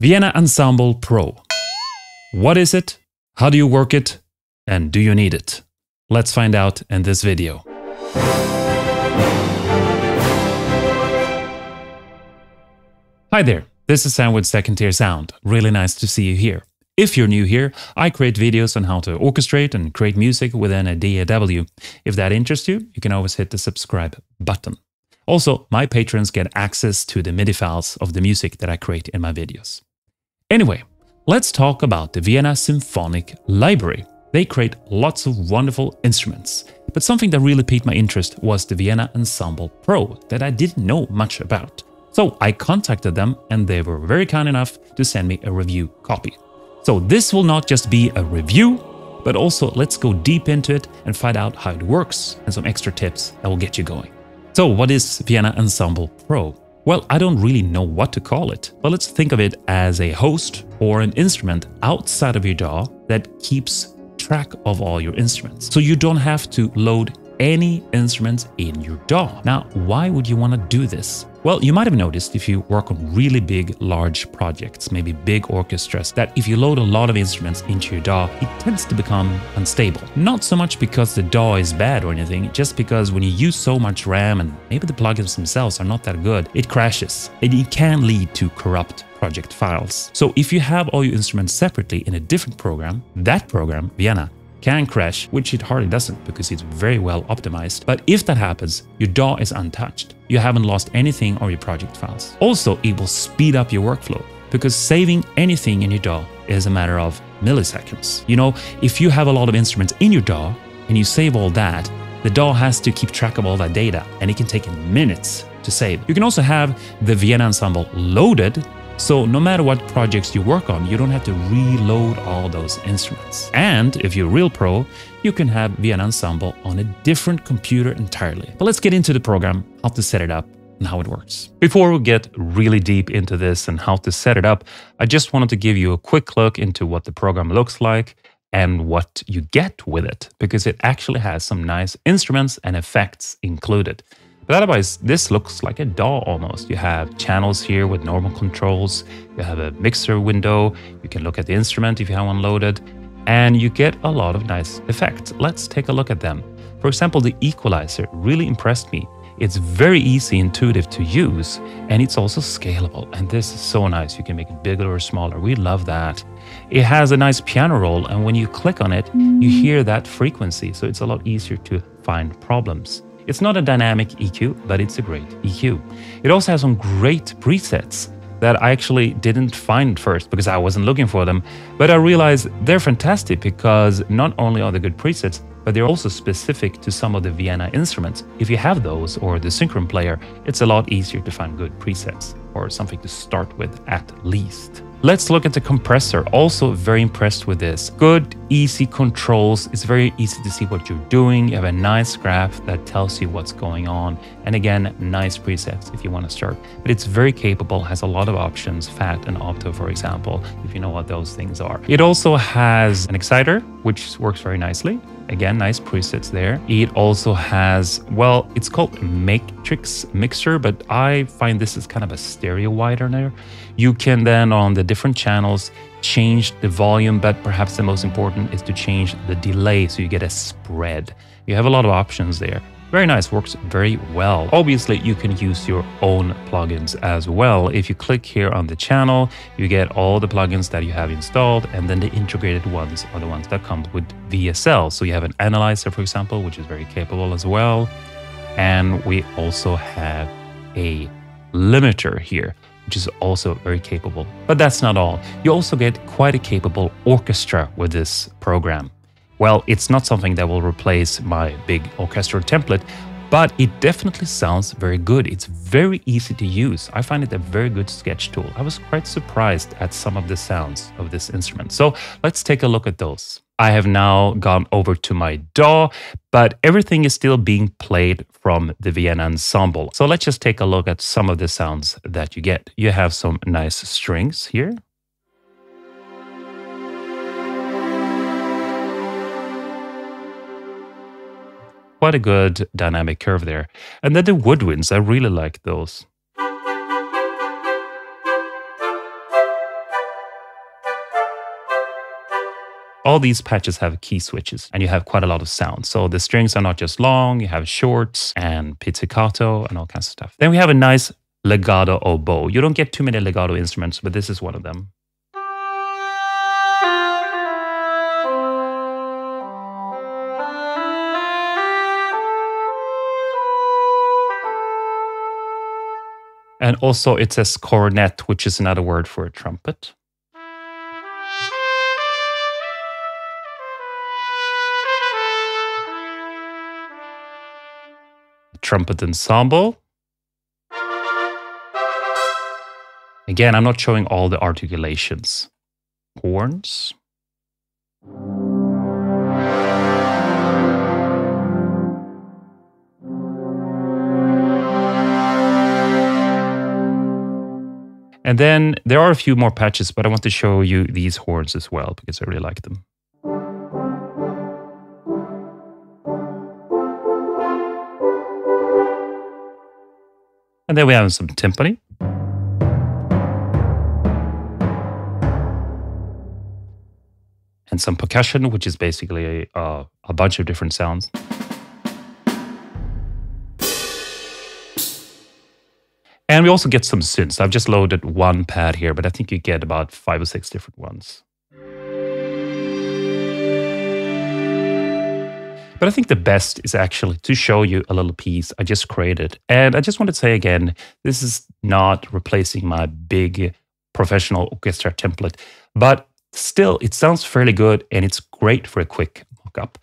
Vienna Ensemble Pro. What is it? How do you work it? And do you need it? Let's find out in this video. Hi there, this is Sam with Second Tier Sound. Really nice to see you here. If you're new here, I create videos on how to orchestrate and create music within a DAW. If that interests you, you can always hit the subscribe button. Also, my patrons get access to the MIDI files of the music that I create in my videos. Anyway, let's talk about the Vienna Symphonic Library. They create lots of wonderful instruments, but something that really piqued my interest was the Vienna Ensemble Pro that I didn't know much about. So I contacted them and they were very kind enough to send me a review copy. So this will not just be a review, but also let's go deep into it and find out how it works and some extra tips that will get you going. So what is Vienna Ensemble Pro? Well, I don't really know what to call it, but let's think of it as a host or an instrument outside of your DAW that keeps track of all your instruments. So you don't have to load any instruments in your DAW. Now, why would you want to do this? Well, you might have noticed if you work on really big, large projects, maybe big orchestras, that if you load a lot of instruments into your DAW, it tends to become unstable. Not so much because the DAW is bad or anything, just because when you use so much RAM and maybe the plugins themselves are not that good, it crashes and it can lead to corrupt project files. So if you have all your instruments separately in a different program, that program, Vienna, can crash, which it hardly doesn't because it's very well optimized. But if that happens, your DAW is untouched. You haven't lost anything on your project files. Also, it will speed up your workflow because saving anything in your DAW is a matter of milliseconds. You know, if you have a lot of instruments in your DAW and you save all that, the DAW has to keep track of all that data and it can take minutes to save. You can also have the Vienna Ensemble loaded so no matter what projects you work on, you don't have to reload all those instruments. And if you're a real pro, you can have Vienna Ensemble on a different computer entirely. But let's get into the program, how to set it up, and how it works. Before we get really deep into this and how to set it up, I just wanted to give you a quick look into what the program looks like and what you get with it, because it actually has some nice instruments and effects included. But otherwise, this looks like a DAW almost. You have channels here with normal controls. You have a mixer window. You can look at the instrument if you have one loaded. And you get a lot of nice effects. Let's take a look at them. For example, the equalizer really impressed me. It's very easy, intuitive to use, and it's also scalable. And this is so nice. You can make it bigger or smaller. We love that. It has a nice piano roll, and when you click on it, you hear that frequency. So it's a lot easier to find problems. It's not a dynamic EQ, but it's a great EQ. It also has some great presets that I actually didn't find first because I wasn't looking for them, but I realized they're fantastic because not only are they good presets, but they're also specific to some of the Vienna instruments. If you have those or the Synchron player, it's a lot easier to find good presets or something to start with at least. Let's look at the compressor. Also very impressed with this. Good, easy controls. It's very easy to see what you're doing. You have a nice graph that tells you what's going on. And again, nice presets if you want to start. But it's very capable, has a lot of options, FET and opto, for example, if you know what those things are. It also has an exciter, which works very nicely. Again, nice presets there. It also has, well, it's called Matrix Mixer, but I find this is kind of a stereo widener. You can then on the different channels change the volume, but perhaps the most important is to change the delay so you get a spread. You have a lot of options there. Very nice, works very well. Obviously, you can use your own plugins as well. If you click here on the channel, you get all the plugins that you have installed, and then the integrated ones are the ones that come with VSL. So you have an analyzer, for example, which is very capable as well. And we also have a limiter here, which is also very capable. But that's not all. You also get quite a capable orchestra with this program. Well, it's not something that will replace my big orchestral template, but it definitely sounds very good. It's very easy to use. I find it a very good sketch tool. I was quite surprised at some of the sounds of this instrument. So let's take a look at those. I have now gone over to my DAW, but everything is still being played from the Vienna Ensemble. So let's just take a look at some of the sounds that you get. You have some nice strings here. quite a good dynamic curve there. And then the woodwinds, I really like those. All these patches have key switches and you have quite a lot of sound. So the strings are not just long, you have shorts and pizzicato and all kinds of stuff. Then we have a nice legato oboe. You don't get too many legato instruments, but this is one of them. And also it says cornet, which is another word for a trumpet. Trumpet ensemble. Again, I'm not showing all the articulations. Horns. And then there are a few more patches, but I want to show you these horns as well because I really like them. And then we have some timpani. And some percussion, which is basically a, a bunch of different sounds. And we also get some synths. I've just loaded one pad here, but I think you get about five or six different ones. But I think the best is actually to show you a little piece I just created. And I just want to say again, this is not replacing my big professional orchestra template, but still, it sounds fairly good and it's great for a quick mockup.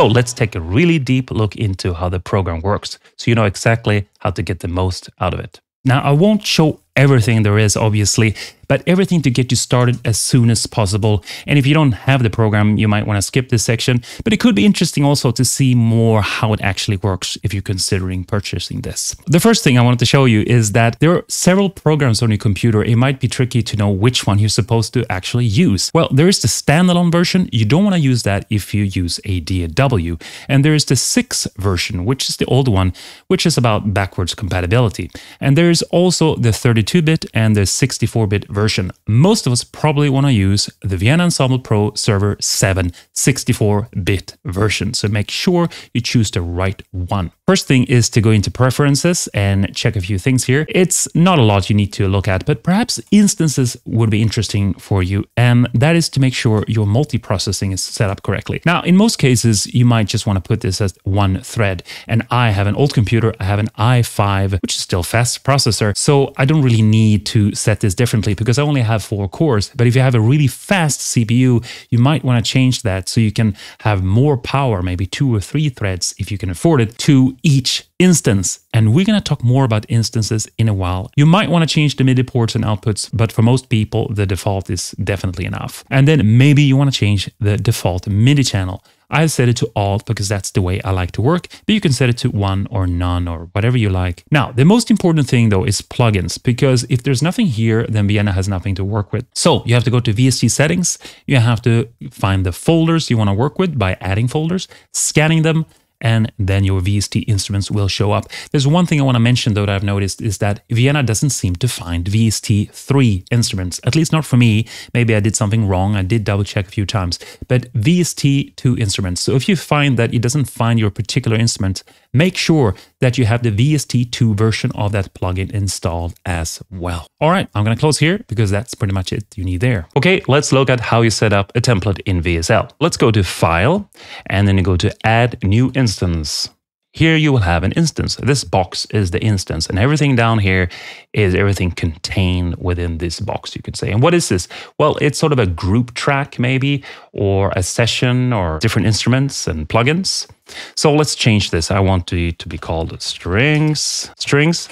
So let's take a really deep look into how the program works so you know exactly how to get the most out of it. Now, I won't show everything there is, obviously, but everything to get you started as soon as possible. And if you don't have the program, you might want to skip this section. But it could be interesting also to see more how it actually works if you're considering purchasing this. The first thing I wanted to show you is that there are several programs on your computer. It might be tricky to know which one you're supposed to actually use. Well, there is the standalone version. You don't want to use that if you use a DAW. And there is the 6 version, which is the old one, which is about backwards compatibility. And there is also the 32-bit and the 64-bit version version, most of us probably want to use the Vienna Ensemble Pro Server 7 64-bit version. So make sure you choose the right one. First thing is to go into preferences and check a few things here. It's not a lot you need to look at, but perhaps instances would be interesting for you. And that is to make sure your multiprocessing is set up correctly. Now, in most cases, you might just want to put this as one thread. And I have an old computer, I have an i5, which is still fast processor. So I don't really need to set this differently because I only have four cores. But if you have a really fast CPU, you might want to change that so you can have more power, maybe two or three threads if you can afford it, to each instance. And we're going to talk more about instances in a while. You might want to change the MIDI ports and outputs, but for most people, the default is definitely enough. And then maybe you want to change the default MIDI channel. I've set it to alt because that's the way I like to work, but you can set it to one or none or whatever you like. Now, the most important thing though is plugins, because if there's nothing here, then Vienna has nothing to work with. So you have to go to VST settings, you have to find the folders you want to work with by adding folders, scanning them, and then your VST instruments will show up. There's one thing I want to mention though that I've noticed is that Vienna doesn't seem to find VST3 instruments, at least not for me. Maybe I did something wrong. I did double check a few times, but VST2 instruments. So if you find that it doesn't find your particular instrument, make sure that you have the VST2 version of that plugin installed as well. All right, I'm going to close here because that's pretty much it you need there. Okay, let's look at how you set up a template in VSL. Let's go to File, and then you go to Add New Instance. Here you will have an instance. This box is the instance, and everything down here is everything contained within this box, you could say. And what is this? Well, it's sort of a group track, maybe, or a session, or different instruments and plugins. So let's change this. I want it to be called strings, strings,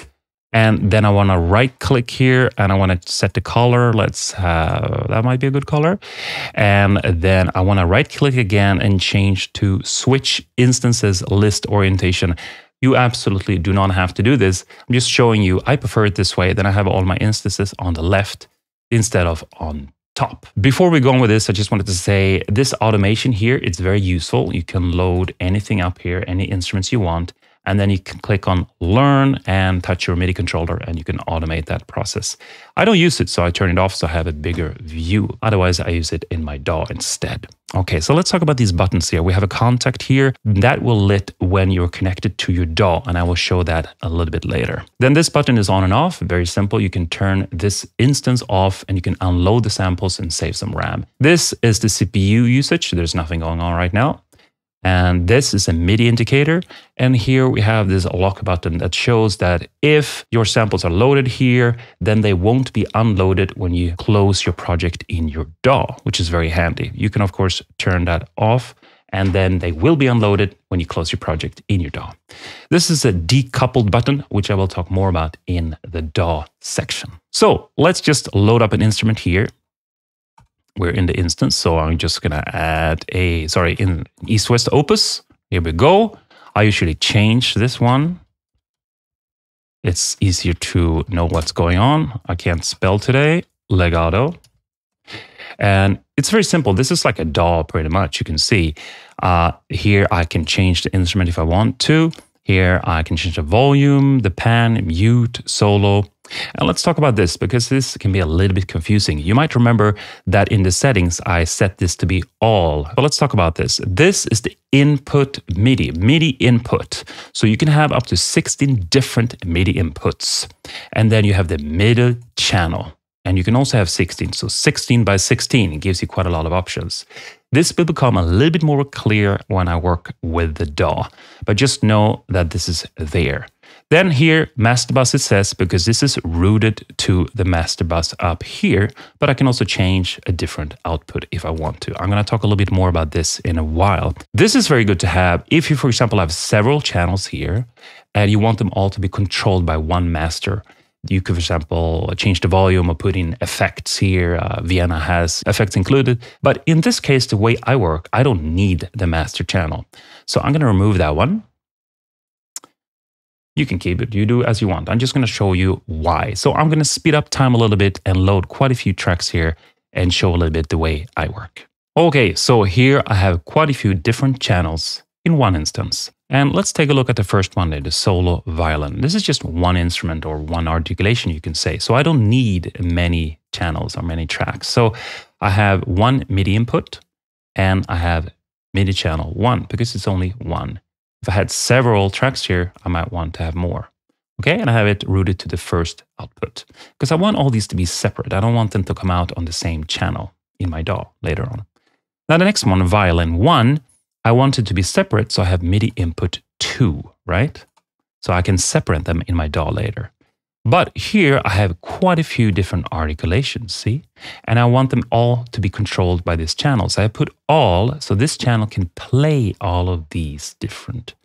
And then I want to right click here and I want to set the color. Let's have, that might be a good color. And then I want to right click again and change to switch instances list orientation. You absolutely do not have to do this. I'm just showing you, I prefer it this way. Then I have all my instances on the left instead of on top. Before we go on with this, I just wanted to say this automation here, it's very useful. You can load anything up here, any instruments you want and then you can click on learn and touch your MIDI controller and you can automate that process. I don't use it, so I turn it off so I have a bigger view. Otherwise, I use it in my DAW instead. Okay, so let's talk about these buttons here. We have a contact here that will lit when you're connected to your DAW, and I will show that a little bit later. Then this button is on and off, very simple. You can turn this instance off and you can unload the samples and save some RAM. This is the CPU usage. There's nothing going on right now. And this is a MIDI indicator. And here we have this lock button that shows that if your samples are loaded here, then they won't be unloaded when you close your project in your DAW, which is very handy. You can, of course, turn that off and then they will be unloaded when you close your project in your DAW. This is a decoupled button, which I will talk more about in the DAW section. So let's just load up an instrument here we're in the instance. So I'm just going to add a, sorry, in East West Opus. Here we go. I usually change this one. It's easier to know what's going on. I can't spell today. Legato. And it's very simple. This is like a DAW pretty much. You can see uh, here I can change the instrument if I want to. Here I can change the volume, the pan, mute, solo. And let's talk about this because this can be a little bit confusing. You might remember that in the settings, I set this to be all. But let's talk about this. This is the input MIDI, MIDI input. So you can have up to 16 different MIDI inputs. And then you have the MIDI channel. And you can also have 16. So 16 by 16 gives you quite a lot of options. This will become a little bit more clear when I work with the DAW, but just know that this is there. Then here, master bus it says, because this is routed to the master bus up here, but I can also change a different output if I want to. I'm going to talk a little bit more about this in a while. This is very good to have if you, for example, have several channels here and you want them all to be controlled by one master. You could, for example, change the volume or put in effects here. Uh, Vienna has effects included. But in this case, the way I work, I don't need the master channel. So I'm going to remove that one you can keep it, you do as you want. I'm just going to show you why. So I'm going to speed up time a little bit and load quite a few tracks here and show a little bit the way I work. Okay, so here I have quite a few different channels in one instance. And let's take a look at the first one the solo violin. This is just one instrument or one articulation, you can say. So I don't need many channels or many tracks. So I have one MIDI input and I have MIDI channel one because it's only one if I had several tracks here, I might want to have more. Okay, and I have it routed to the first output because I want all these to be separate. I don't want them to come out on the same channel in my DAW later on. Now the next one, violin one, I want it to be separate, so I have MIDI input two, right? So I can separate them in my DAW later. But here I have quite a few different articulations, see? And I want them all to be controlled by this channel. So I put all, so this channel can play all of these different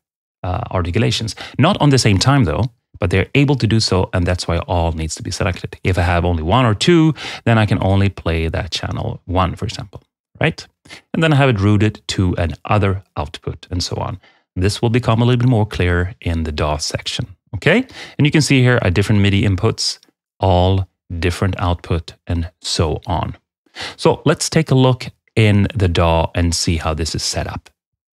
uh, articulations. Not on the same time though, but they're able to do so, and that's why all needs to be selected. If I have only one or two, then I can only play that channel one, for example, right? And then I have it routed to an other output and so on. This will become a little bit more clear in the DAW section. Okay, and you can see here are different MIDI inputs, all different output, and so on. So let's take a look in the DAW and see how this is set up.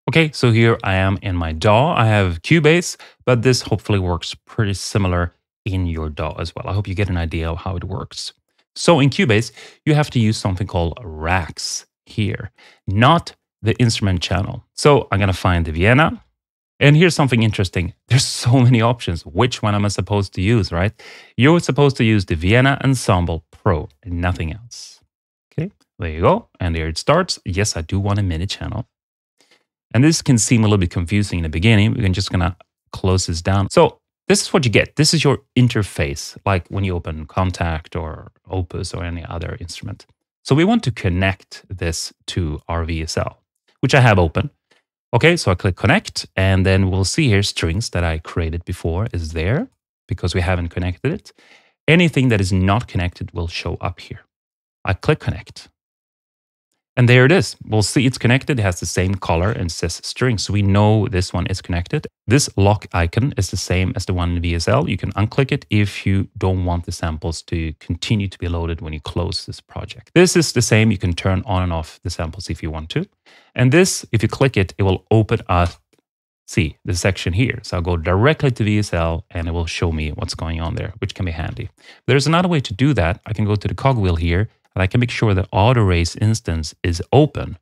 Okay, so here I am in my DAW. I have Cubase, but this hopefully works pretty similar in your DAW as well. I hope you get an idea of how it works. So in Cubase, you have to use something called racks here, not the instrument channel. So I'm to find the Vienna. And here's something interesting. There's so many options. Which one am I supposed to use, right? You're supposed to use the Vienna Ensemble Pro and nothing else. Okay, there you go. And there it starts. Yes, I do want a MIDI channel. And this can seem a little bit confusing in the beginning. We're just gonna close this down. So this is what you get. This is your interface, like when you open Kontakt or Opus or any other instrument. So we want to connect this to our VSL, which I have open. Okay, so I click connect and then we'll see here strings that I created before is there because we haven't connected it. Anything that is not connected will show up here. I click connect. And there it is. We'll see it's connected. It has the same color and says string. So we know this one is connected. This lock icon is the same as the one in VSL. You can unclick it if you don't want the samples to continue to be loaded when you close this project. This is the same. You can turn on and off the samples if you want to. And this, if you click it, it will open up, see, the section here. So I'll go directly to VSL and it will show me what's going on there, which can be handy. There's another way to do that. I can go to the cogwheel here and I can make sure that auto raise instance is open.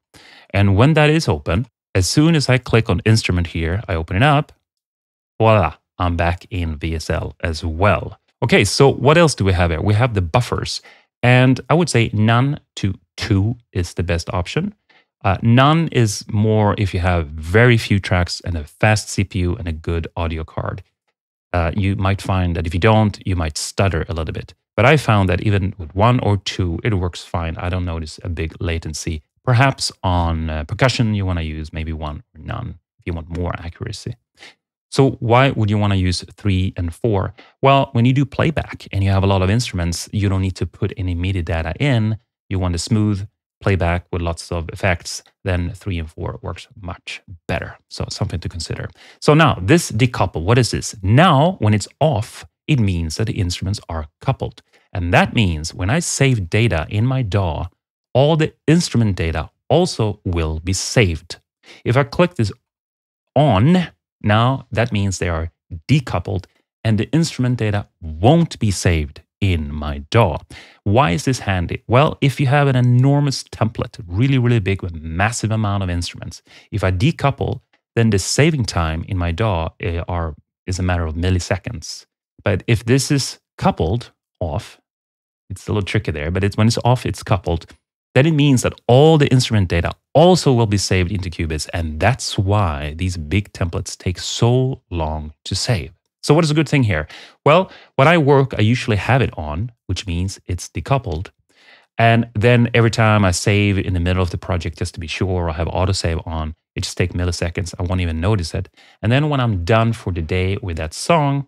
And when that is open, as soon as I click on instrument here, I open it up, voila, I'm back in VSL as well. Okay, so what else do we have here? We have the buffers. And I would say none to two is the best option. Uh, none is more if you have very few tracks and a fast CPU and a good audio card. Uh, you might find that if you don't, you might stutter a little bit. But I found that even with one or two, it works fine. I don't notice a big latency. Perhaps on uh, percussion, you want to use maybe one or none if you want more accuracy. So why would you want to use three and four? Well, when you do playback and you have a lot of instruments, you don't need to put any MIDI data in. You want a smooth playback with lots of effects, then three and four works much better. So something to consider. So now this decouple, what is this? Now when it's off, it means that the instruments are coupled. And that means when I save data in my DAW, all the instrument data also will be saved. If I click this on, now that means they are decoupled and the instrument data won't be saved in my DAW. Why is this handy? Well, if you have an enormous template, really, really big with massive amount of instruments, if I decouple, then the saving time in my DAW eh, are, is a matter of milliseconds. But if this is coupled off, it's a little tricky there, but it's when it's off, it's coupled. Then it means that all the instrument data also will be saved into Cubase. And that's why these big templates take so long to save. So what is a good thing here? Well, when I work, I usually have it on, which means it's decoupled. And then every time I save in the middle of the project, just to be sure, I have autosave on, it just takes milliseconds. I won't even notice it. And then when I'm done for the day with that song,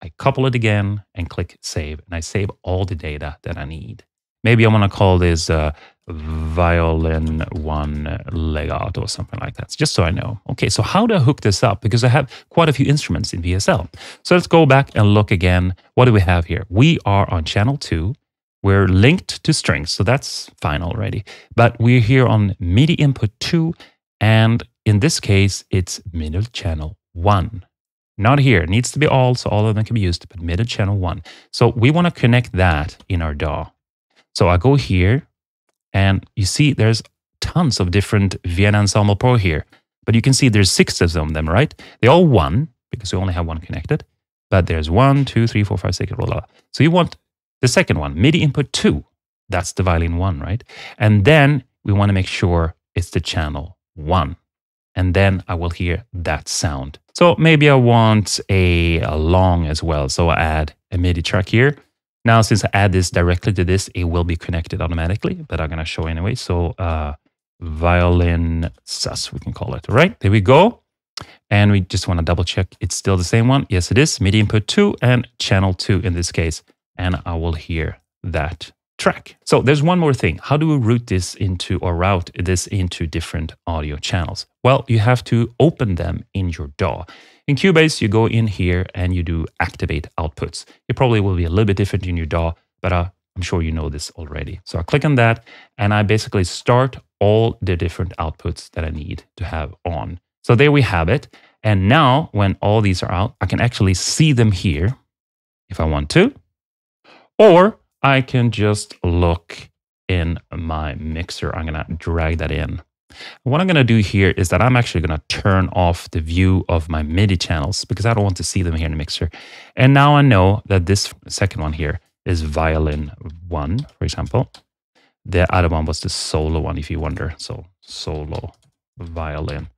I couple it again and click save, and I save all the data that I need. Maybe I want to call this uh, violin one legato or something like that, just so I know. Okay, so how do I hook this up? Because I have quite a few instruments in VSL. So let's go back and look again. What do we have here? We are on channel two. We're linked to strings, so that's fine already. But we're here on MIDI input two, and in this case, it's MIDI channel one. Not here. It needs to be all, so all of them can be used, but MIDI channel one. So we want to connect that in our DAW. So I go here, and you see there's tons of different Vienna Ensemble Pro here. But you can see there's six of them, right? They all one, because we only have one connected. But there's one, two, three, four, five, six, blah, blah, blah. So you want the second one, MIDI input two. That's the violin one, right? And then we want to make sure it's the channel one and then I will hear that sound. So maybe I want a, a long as well. So I add a MIDI track here. Now, since I add this directly to this, it will be connected automatically, but I'm going to show anyway. So uh, violin sus, we can call it. All right, there we go. And we just want to double check it's still the same one. Yes, it is. MIDI input 2 and channel 2 in this case. And I will hear that track. So there's one more thing. How do we route this into or route this into different audio channels? Well, you have to open them in your DAW. In Cubase, you go in here and you do activate outputs. It probably will be a little bit different in your DAW, but uh, I'm sure you know this already. So I click on that and I basically start all the different outputs that I need to have on. So there we have it. And now when all these are out, I can actually see them here if I want to. Or I can just look in my mixer. I'm going to drag that in. What I'm going to do here is that I'm actually going to turn off the view of my MIDI channels because I don't want to see them here in the mixer. And now I know that this second one here is violin one, for example. The other one was the solo one, if you wonder. So solo violin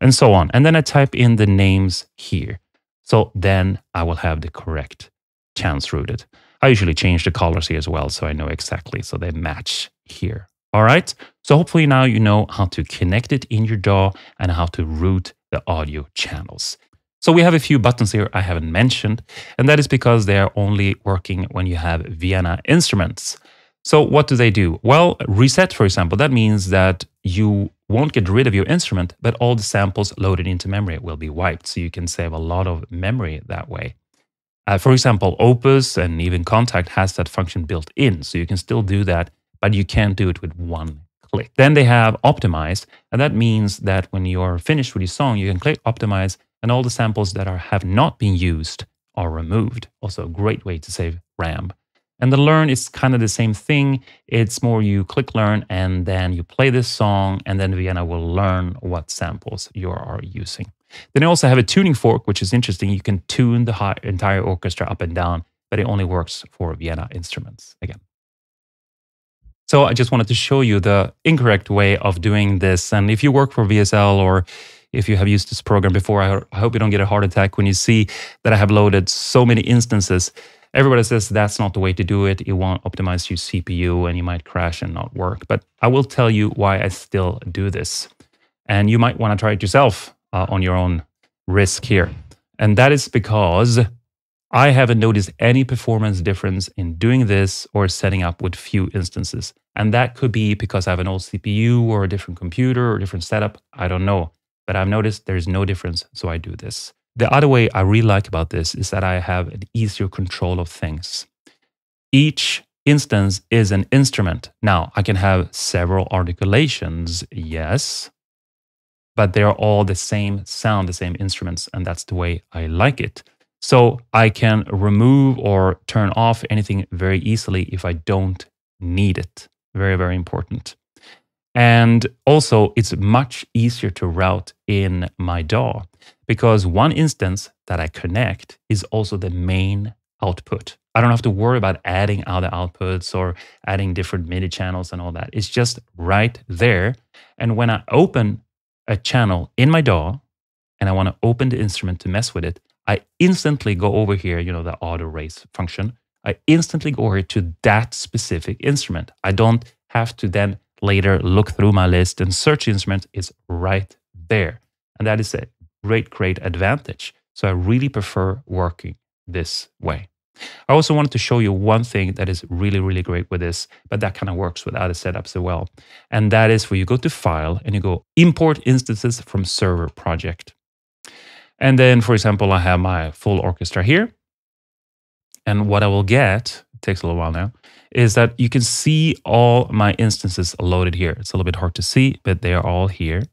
and so on. And then I type in the names here. So then I will have the correct channels routed. I usually change the colors here as well so I know exactly so they match here. All right. So hopefully now you know how to connect it in your DAW and how to route the audio channels. So we have a few buttons here I haven't mentioned, and that is because they are only working when you have Vienna instruments. So what do they do? Well, reset, for example, that means that you won't get rid of your instrument, but all the samples loaded into memory will be wiped. So you can save a lot of memory that way. Uh, for example, Opus and even Kontakt has that function built in. So you can still do that, but you can't do it with one click. Then they have optimize, and that means that when you're finished with your song, you can click optimize and all the samples that are have not been used are removed. Also a great way to save RAM. And the learn is kind of the same thing. It's more you click learn and then you play this song and then Vienna will learn what samples you are using. Then I also have a tuning fork, which is interesting. You can tune the entire orchestra up and down, but it only works for Vienna instruments again. So I just wanted to show you the incorrect way of doing this. And if you work for VSL or if you have used this program before, I hope you don't get a heart attack when you see that I have loaded so many instances. Everybody says that's not the way to do it. It won't optimize your CPU and you might crash and not work. But I will tell you why I still do this. And you might want to try it yourself uh, on your own risk here. And that is because I haven't noticed any performance difference in doing this or setting up with few instances. And that could be because I have an old CPU or a different computer or different setup. I don't know. But I've noticed there's no difference, so I do this. The other way I really like about this is that I have an easier control of things. Each instance is an instrument. Now, I can have several articulations, yes, but they're all the same sound, the same instruments, and that's the way I like it. So I can remove or turn off anything very easily if I don't need it. Very, very important. And also, it's much easier to route in my DAW because one instance that I connect is also the main output. I don't have to worry about adding other outputs or adding different MIDI channels and all that. It's just right there. And when I open a channel in my DAW and I want to open the instrument to mess with it, I instantly go over here, you know, the auto raise function. I instantly go over to that specific instrument. I don't have to then later look through my list and search instrument is right there. And that is a great, great advantage. So I really prefer working this way. I also wanted to show you one thing that is really, really great with this, but that kind of works with other setups as well. And that is where you go to File and you go Import Instances from Server Project. And then, for example, I have my full orchestra here. And what I will get, it takes a little while now, is that you can see all my instances loaded here. It's a little bit hard to see, but they are all here.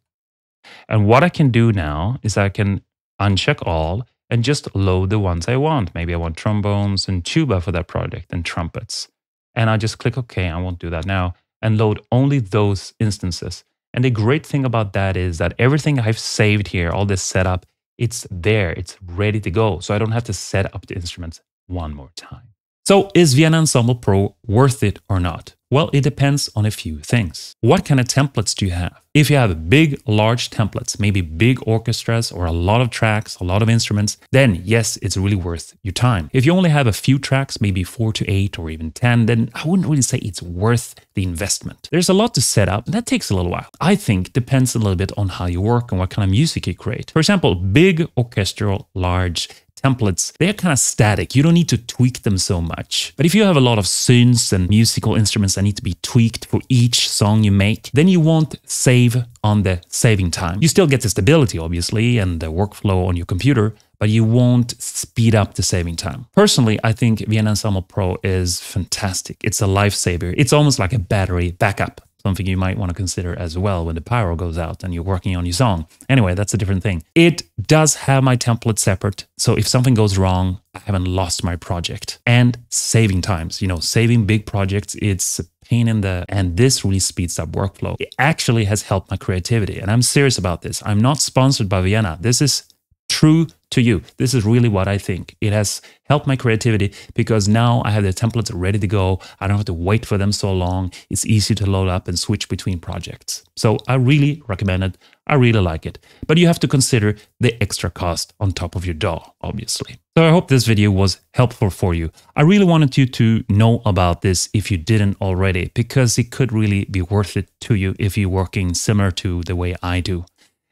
And what I can do now is I can uncheck all and just load the ones I want. Maybe I want trombones and tuba for that project and trumpets. And I just click OK, I won't do that now, and load only those instances. And the great thing about that is that everything I've saved here, all this setup, it's there, it's ready to go. So I don't have to set up the instruments one more time. So is Vienna Ensemble Pro worth it or not? Well, it depends on a few things. What kind of templates do you have? If you have big, large templates, maybe big orchestras or a lot of tracks, a lot of instruments, then yes, it's really worth your time. If you only have a few tracks, maybe four to eight or even 10, then I wouldn't really say it's worth the investment. There's a lot to set up and that takes a little while. I think depends a little bit on how you work and what kind of music you create. For example, big orchestral, large templates, they're kind of static. You don't need to tweak them so much. But if you have a lot of synths and musical instruments that need to be tweaked for each song you make, then you won't save on the saving time. You still get the stability, obviously, and the workflow on your computer, but you won't speed up the saving time. Personally, I think Vienna Ensemble Pro is fantastic. It's a lifesaver. It's almost like a battery backup something you might want to consider as well when the pyro goes out and you're working on your song. Anyway, that's a different thing. It does have my template separate, so if something goes wrong, I haven't lost my project. And saving times, you know, saving big projects, it's a pain in the, and this really speeds up workflow. It actually has helped my creativity, and I'm serious about this. I'm not sponsored by Vienna. This is true to you. This is really what I think. It has helped my creativity because now I have the templates ready to go. I don't have to wait for them so long. It's easy to load up and switch between projects. So I really recommend it. I really like it. But you have to consider the extra cost on top of your DAW, obviously. So I hope this video was helpful for you. I really wanted you to know about this if you didn't already, because it could really be worth it to you if you're working similar to the way I do.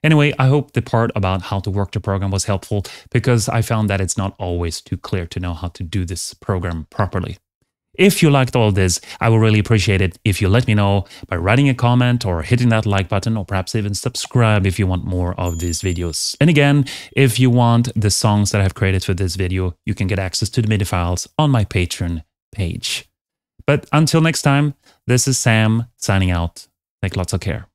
Anyway, I hope the part about how to work the program was helpful because I found that it's not always too clear to know how to do this program properly. If you liked all this, I would really appreciate it if you let me know by writing a comment or hitting that like button or perhaps even subscribe if you want more of these videos. And again, if you want the songs that I've created for this video, you can get access to the MIDI files on my Patreon page. But until next time, this is Sam signing out. Take lots of care.